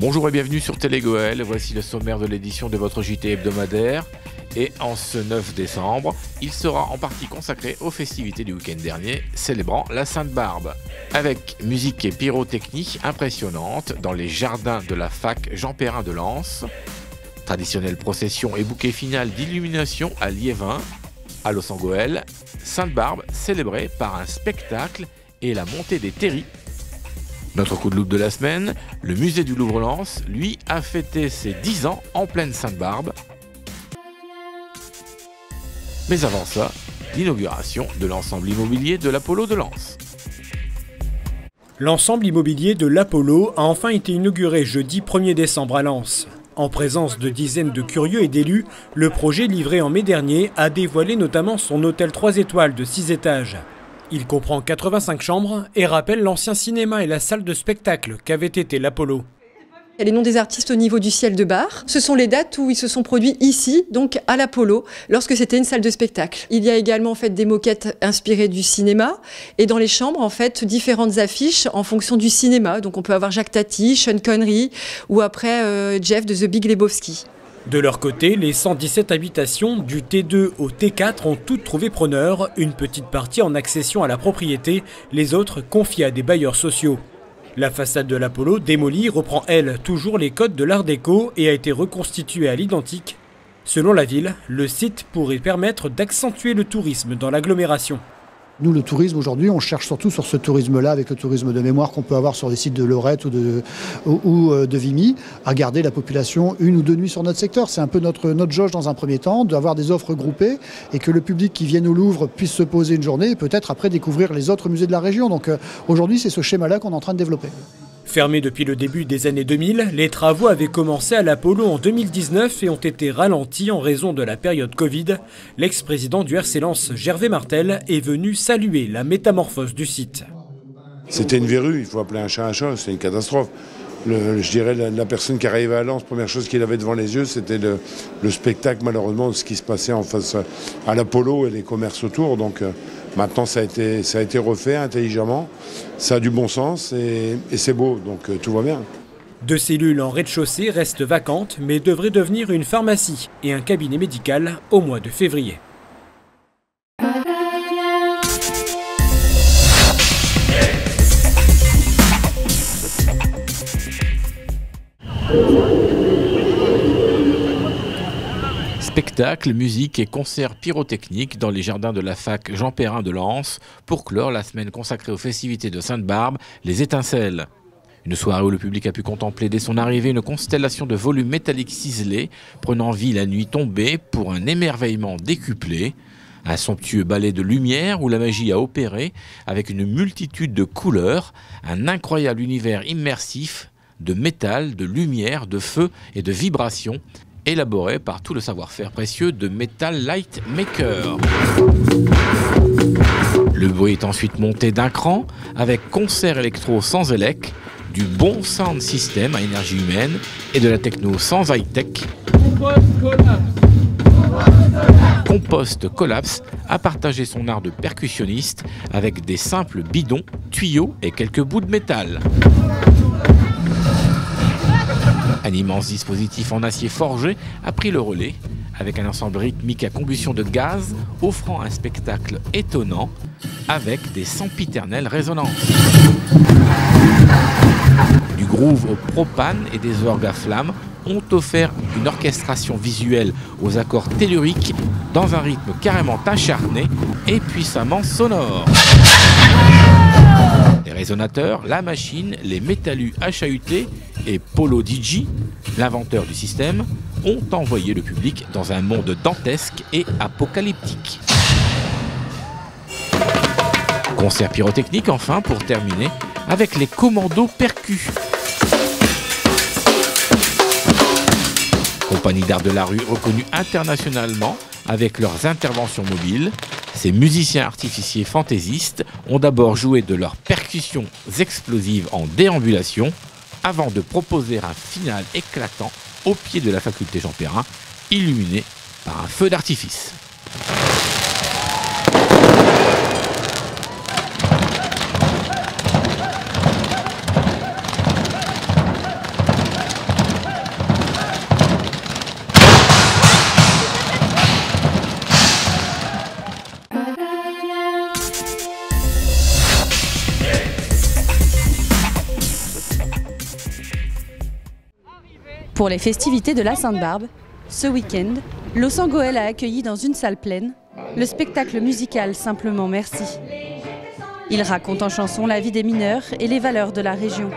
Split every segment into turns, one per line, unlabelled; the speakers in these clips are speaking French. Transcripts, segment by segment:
Bonjour et bienvenue sur Télégoël. Voici le sommaire de l'édition de votre JT hebdomadaire. Et en ce 9 décembre, il sera en partie consacré aux festivités du week-end dernier, célébrant la Sainte-Barbe. Avec musique et pyrotechnie impressionnantes dans les jardins de la fac Jean Perrin de Lens. Traditionnelle procession et bouquet final d'illumination à Liévin, à Los Angeles. Sainte-Barbe célébrée par un spectacle et la montée des terris notre coup de loupe de la semaine, le musée du Louvre-Lens, lui, a fêté ses 10 ans en pleine Sainte-Barbe. Mais avant ça, l'inauguration de l'ensemble immobilier de l'Apollo de Lens.
L'ensemble immobilier de l'Apollo a enfin été inauguré jeudi 1er décembre à Lens. En présence de dizaines de curieux et d'élus, le projet livré en mai dernier a dévoilé notamment son hôtel 3 étoiles de 6 étages. Il comprend 85 chambres et rappelle l'ancien cinéma et la salle de spectacle qu'avait été l'Apollo.
Les noms des artistes au niveau du ciel de bar. Ce sont les dates où ils se sont produits ici, donc à l'Apollo, lorsque c'était une salle de spectacle. Il y a également en fait des moquettes inspirées du cinéma et dans les chambres en fait différentes affiches en fonction du cinéma. Donc on peut avoir Jacques Tati, Sean Connery ou après euh, Jeff de The Big Lebowski.
De leur côté, les 117 habitations du T2 au T4 ont toutes trouvé preneur, une petite partie en accession à la propriété, les autres confiées à des bailleurs sociaux. La façade de l'Apollo, démolie, reprend elle toujours les codes de l'art déco et a été reconstituée à l'identique. Selon la ville, le site pourrait permettre d'accentuer le tourisme dans l'agglomération.
Nous, le tourisme, aujourd'hui, on cherche surtout sur ce tourisme-là, avec le tourisme de mémoire qu'on peut avoir sur des sites de Lorette ou de, ou, euh, de Vimy, à garder la population une ou deux nuits sur notre secteur. C'est un peu notre, notre jauge dans un premier temps, d'avoir des offres groupées et que le public qui vient au Louvre puisse se poser une journée et peut-être après découvrir les autres musées de la région. Donc euh, aujourd'hui, c'est ce schéma-là qu'on est en train de développer.
Fermé depuis le début des années 2000, les travaux avaient commencé à l'Apollo en 2019 et ont été ralentis en raison de la période Covid. L'ex-président du RC Lens, Gervais Martel, est venu saluer la métamorphose du site.
C'était une verrue, il faut appeler un chat un chat, c'est une catastrophe. je dirais la, personne qui arrivait à Lens, première chose qu'il avait devant les yeux, c'était le, spectacle malheureusement de ce qui se passait en face à l'Apollo et les commerces autour. Euh, Maintenant, ça a été, ça a été refait intelligemment, ça a du bon sens et, c'est beau, donc euh, tout va bien.
Deux cellules en rez-de-chaussée restent vacantes, mais devraient devenir une pharmacie et un cabinet médical au mois de février.
Musique et concerts pyrotechniques dans les jardins de la fac Jean Perrin de Lens pour clore la semaine consacrée aux festivités de Sainte-Barbe, les étincelles. Une soirée où le public a pu contempler dès son arrivée une constellation de volumes métalliques ciselés, prenant vie la nuit tombée pour un émerveillement décuplé. Un somptueux ballet de lumière où la magie a opéré avec une multitude de couleurs, un incroyable univers immersif de métal, de lumière, de feu et de vibrations élaboré par tout le savoir-faire précieux de Metal Light Maker. Le bruit est ensuite monté d'un cran avec concert électro sans élec, du bon sound system à énergie humaine et de la techno sans high-tech. Compost Collapse a partagé son art de percussionniste avec des simples bidons, tuyaux et quelques bouts de métal. Un immense dispositif en acier forgé a pris le relais avec un ensemble rythmique à combustion de gaz offrant un spectacle étonnant avec des sempiternelles résonances. Du groove au propane et des orgues à flammes ont offert une orchestration visuelle aux accords telluriques dans un rythme carrément acharné et puissamment sonore. Les résonateurs, la machine, les métallus HAUT et Polo DJ, l'inventeur du système, ont envoyé le public dans un monde dantesque et apocalyptique. Concert pyrotechnique enfin pour terminer avec les commandos percus. Compagnie d'art de la rue reconnue internationalement avec leurs interventions mobiles, ces musiciens artificiers fantaisistes ont d'abord joué de leurs percussions explosives en déambulation avant de proposer un final éclatant au pied de la faculté Jean Perrin, illuminé par un feu d'artifice.
Pour les festivités de la Sainte-Barbe, ce week-end, Los-Angoel a accueilli dans une salle pleine le spectacle musical Simplement Merci. Il raconte en chanson la vie des mineurs et les valeurs de la région.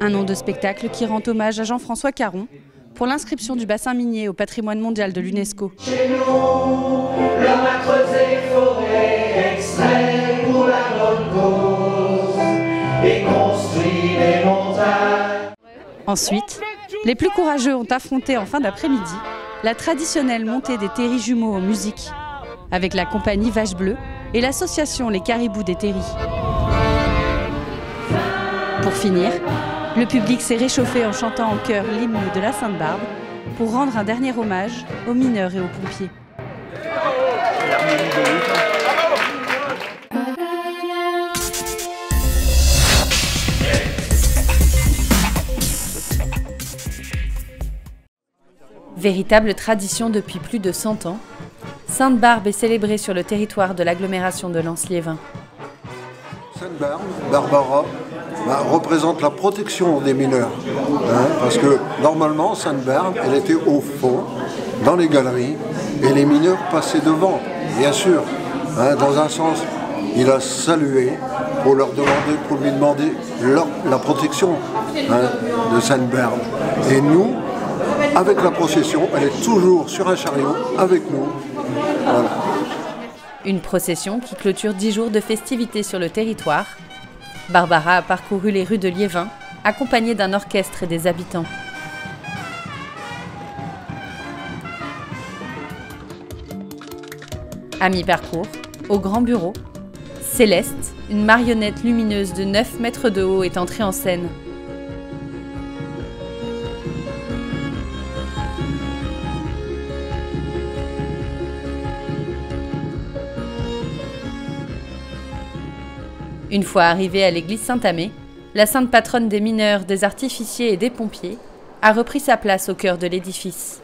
Un nom de spectacle qui rend hommage à Jean-François Caron pour l'inscription du bassin minier au patrimoine mondial de l'UNESCO. Chez nous, l'homme a creusé forêt extrait pour la bonne cause et construit des montagnes. Ensuite, les plus courageux ont affronté en fin d'après-midi la traditionnelle montée des terris jumeaux en musique, avec la compagnie Vache Bleue et l'association Les Caribous des Terris. Pour finir, le public s'est réchauffé en chantant en chœur l'hymne de la Sainte-Barbe pour rendre un dernier hommage aux mineurs et aux pompiers. Véritable tradition depuis plus de 100 ans, Sainte-Barbe est célébrée sur le territoire de l'agglomération de Lens-Liévin.
Sainte-Barbe, Barbara, bah, représente la protection des mineurs. Hein, parce que normalement, Sainte-Barbe, elle était au fond, dans les galeries, et les mineurs passaient devant, bien sûr. Hein, dans un sens, il a salué pour leur demander, pour lui demander la protection hein, de Sainte-Barbe. Et nous, avec la procession, elle est toujours sur un chariot avec nous.
Une procession qui clôture dix jours de festivités sur le territoire Barbara a parcouru les rues de Liévin, accompagnée d'un orchestre et des habitants. À mi-parcours, au grand bureau, Céleste, une marionnette lumineuse de 9 mètres de haut, est entrée en scène. Une fois arrivée à l'église Saint-Amé, la sainte patronne des mineurs, des artificiers et des pompiers a repris sa place au cœur de l'édifice.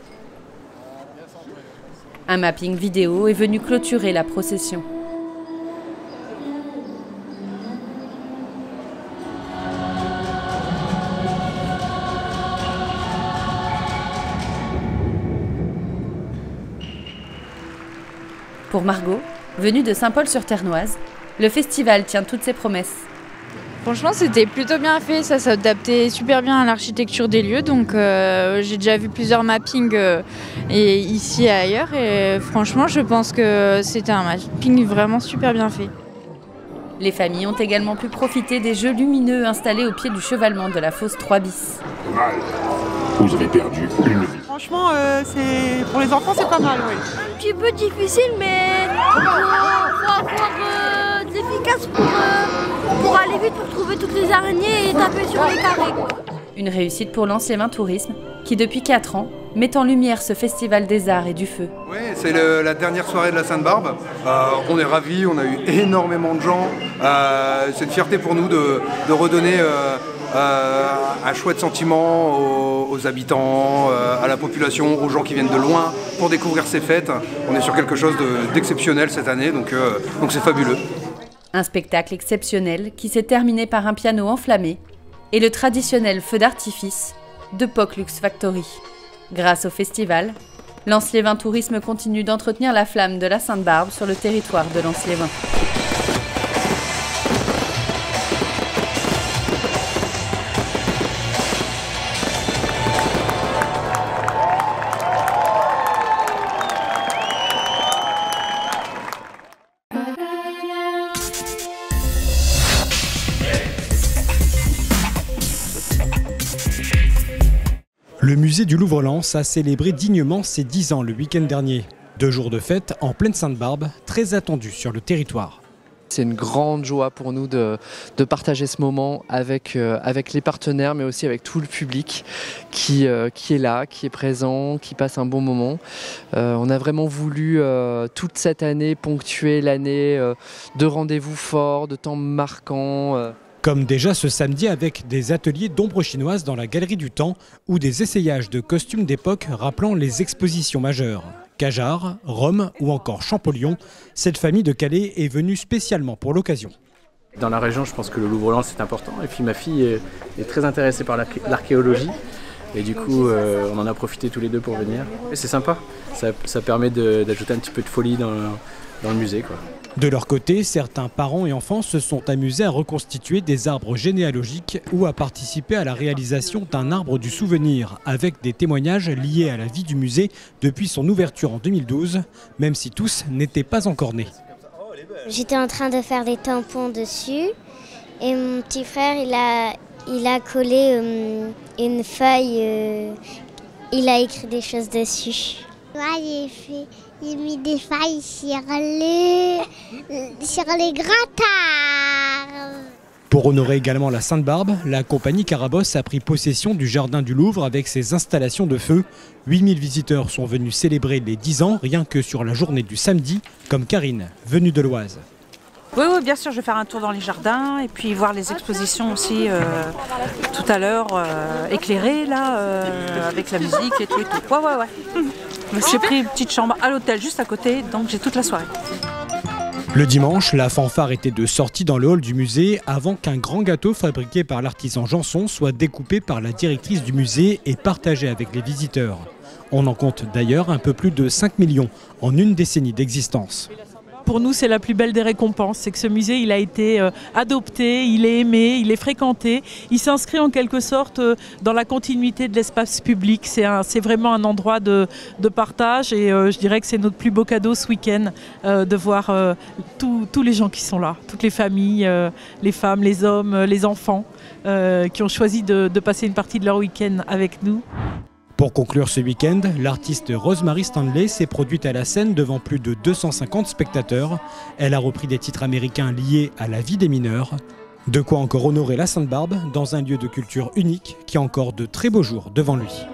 Un mapping vidéo est venu clôturer la procession. Pour Margot, venue de Saint-Paul-sur-Ternoise, le festival tient toutes ses promesses.
Franchement, c'était plutôt bien fait, ça s'adaptait super bien à l'architecture des lieux. Donc, euh, j'ai déjà vu plusieurs mappings euh, et ici et ailleurs. Et franchement, je pense que c'était un mapping vraiment super bien fait.
Les familles ont également pu profiter des jeux lumineux installés au pied du chevalement de la fosse 3 bis.
Vous avez perdu une vie.
Franchement, euh, pour les enfants, c'est pas mal, oui.
Un petit peu difficile, mais efficace euh, pour, aller vite, pour trouver toutes les araignées et taper sur les carrés.
Une réussite pour l'ancien Tourisme, qui depuis 4 ans met en lumière ce festival des arts et du feu.
Oui, c'est la dernière soirée de la Sainte-Barbe. Euh, on est ravis, on a eu énormément de gens. Euh, c'est une fierté pour nous de, redonner un chouette sentiment aux, habitants, à la population, aux gens qui viennent de loin pour découvrir ces fêtes. On est sur quelque chose d'exceptionnel cette année, donc c'est fabuleux.
Un spectacle exceptionnel qui s'est terminé par un piano enflammé et le traditionnel feu d'artifice de Poclux Factory. Grâce au festival, Lens-Lévin Tourisme continue d'entretenir la flamme de la Sainte-Barbe sur le territoire de Lens-Lévin.
Du Louvre-Lens a célébré dignement ses 10 ans le week-end dernier. Deux jours de fête en pleine Sainte-Barbe, très attendus sur le territoire.
C'est une grande joie pour nous de, partager ce moment avec, euh, avec les partenaires, mais aussi avec tout le public qui, euh, qui est là, qui est présent, qui passe un bon moment. Euh, on a vraiment voulu toute cette année ponctuer l'année de rendez-vous forts, de temps marquants.
Comme déjà ce samedi avec des ateliers d'ombre chinoise dans la Galerie du Temps ou des essayages de costumes d'époque rappelant les expositions majeures. Cajar, Rome ou encore Champollion, cette famille de Calais est venue spécialement pour l'occasion.
Dans la région, je pense que le Louvre-Lens est important. Et puis ma fille est, très intéressée par l'archéologie. Et du coup, euh, on en a profité tous les deux pour venir. Et c'est sympa, ça, permet d'ajouter un petit peu de folie dans, le musée.
De leur côté, certains parents et enfants se sont amusés à reconstituer des arbres généalogiques ou à participer à la réalisation d'un arbre du souvenir avec des témoignages liés à la vie du musée depuis son ouverture en 2012, même si tous n'étaient pas encore nés.
J'étais en train de faire des tampons dessus et mon petit frère, il a, il a collé euh, une feuille, euh, il a écrit des choses dessus.
Moi, j'ai fait j'ai mis des failles sur les, sur les
Pour honorer également la Sainte-Barbe, la compagnie Carabosse a pris possession du jardin du Louvre avec ses installations de feu. 8000 visiteurs sont venus célébrer les 10 ans rien que sur la journée du samedi, comme Karine, venue de l'Oise.
Oui, oui, bien sûr, je vais faire un tour dans les jardins et puis voir les expositions aussi euh, tout à l'heure, euh, éclairées là, euh, avec la musique et tout et tout. Ouais, ouais, ouais. J'ai pris une petite chambre à l'hôtel juste à côté, donc j'ai toute la soirée.
Le dimanche, la fanfare était de sortie dans le hall du musée avant qu'un grand gâteau fabriqué par l'artisan Janson soit découpé par la directrice du musée et partagé avec les visiteurs. On en compte d'ailleurs un peu plus de 5 millions en une décennie d'existence
pour nous, c'est la plus belle des récompenses. C'est que ce musée, il a été euh, adopté, il est aimé, il est fréquenté. Il s'inscrit en quelque sorte euh, dans la continuité de l'espace public. C'est vraiment un endroit de, partage et euh, je dirais que c'est notre plus beau cadeau ce week-end de voir tous les gens qui sont là, toutes les familles, les femmes, les hommes, les enfants qui ont choisi de passer une partie de leur week-end avec nous.
Pour conclure ce week-end, l'artiste Rosemary Stanley s'est produite à la scène devant plus de 250 spectateurs. Elle a repris des titres américains liés à la vie des mineurs. De quoi encore honorer la Sainte-Barbe dans un lieu de culture unique qui a encore de très beaux jours devant lui.